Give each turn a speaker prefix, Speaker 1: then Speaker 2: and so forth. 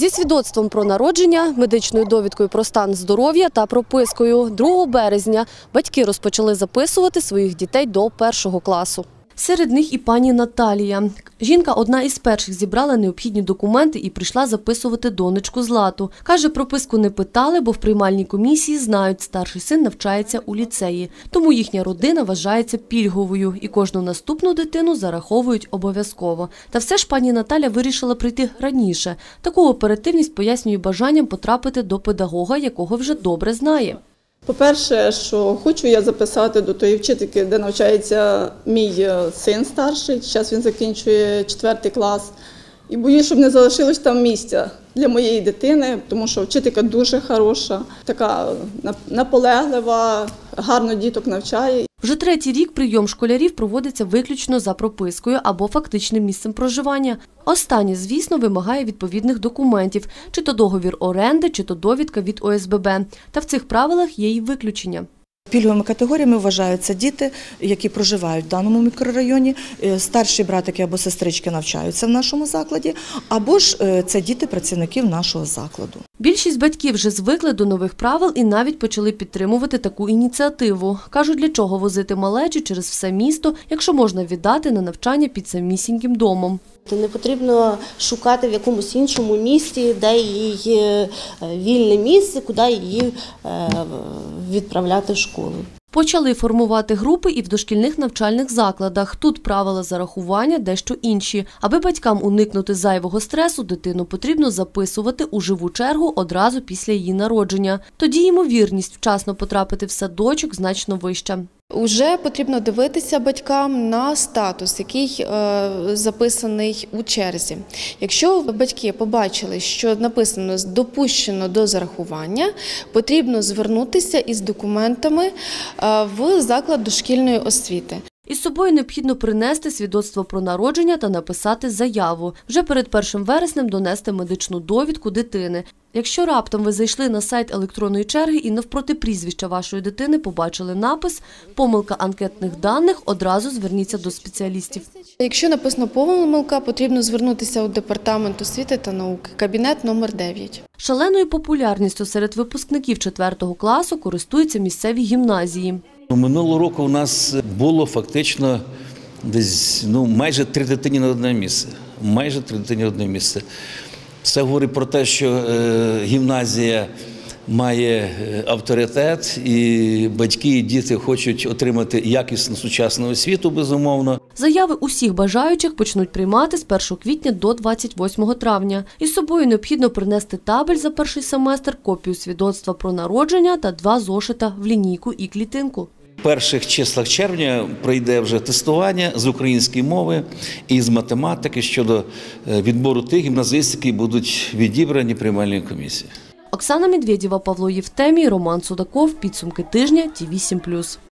Speaker 1: Зі свідоцтвом про народження, медичною довідкою про стан здоров'я та пропискою 2 березня батьки розпочали записувати своїх дітей до першого класу. Серед них і пані Наталія. Жінка одна із перших зібрала необхідні документи і прийшла записувати донечку Злату. Каже, прописку не питали, бо в приймальній комісії знають, старший син навчається у ліцеї. Тому їхня родина вважається пільговою і кожну наступну дитину зараховують обов'язково. Та все ж пані Наталя вирішила прийти раніше. Таку оперативність пояснює бажанням потрапити до педагога, якого вже добре знає.
Speaker 2: По-перше, що хочу я записати до тої вчительки, де навчається мій е, син старший. Зараз він закінчує четвертий клас. І боюсь, щоб не залишилось там місця для моєї дитини, тому що вчителька дуже хороша, така наполеглива, гарно діток навчає.
Speaker 1: Вже третій рік прийом школярів проводиться виключно за пропискою або фактичним місцем проживання. Останнє, звісно, вимагає відповідних документів, чи то договір оренди, чи то довідка від ОСББ. Та в цих правилах є й виключення.
Speaker 3: Пільговими категоріями вважаються діти, які проживають в даному мікрорайоні, е, старші братики або сестрички навчаються в нашому закладі, або ж е, це діти працівників нашого закладу.
Speaker 1: Більшість батьків вже звикли до нових правил і навіть почали підтримувати таку ініціативу. Кажуть, для чого возити малечу через все місто, якщо можна віддати на навчання під самісіньким домом.
Speaker 4: То не потрібно шукати в якомусь іншому місті, де її е, вільне місце, куди її е, відправляти в школу.
Speaker 1: Почали формувати групи і в дошкільних навчальних закладах. Тут правила зарахування дещо інші. Аби батькам уникнути зайвого стресу, дитину потрібно записувати у живу чергу одразу після її народження. Тоді ймовірність вчасно потрапити в садочок значно вища.
Speaker 5: Уже потрібно дивитися батькам на статус, який е, записаний у черзі. Якщо батьки побачили, що написано допущено до зарахування, потрібно звернутися із документами е, в заклад дошкільної освіти.
Speaker 1: Із собою необхідно принести свідоцтво про народження та написати заяву. Вже перед 1 вереснем донести медичну довідку дитини. Якщо раптом ви зайшли на сайт електронної черги і навпроти прізвища вашої дитини побачили напис «Помилка анкетних даних», одразу зверніться до спеціалістів.
Speaker 5: Якщо написано помилка, потрібно звернутися у департамент освіти та науки, кабінет номер 9.
Speaker 1: Шаленою популярністю серед випускників 4 класу користуються місцеві гімназії.
Speaker 6: Ну, Минулого року у нас було фактично десь ну, майже три дитині на одне місце. Майже три дитині на одне місце. Це говорить про те, що е, гімназія має е, авторитет, і батьки і діти хочуть отримати якісну сучасну освіту, безумовно.
Speaker 1: Заяви усіх бажаючих почнуть приймати з 1 квітня до 28 травня. Із собою необхідно принести табель за перший семестр, копію свідоцтва про народження та два зошита в лінійку і клітинку.
Speaker 6: Перших числах червня пройде вже тестування з української мови і з математики щодо е, відбору тих гімназистів, які будуть відібрані приймальною комісією.
Speaker 1: Оксана Медведєва, Павло Євтемій, Роман Судаков. Підсумки тижня. Ті 8+.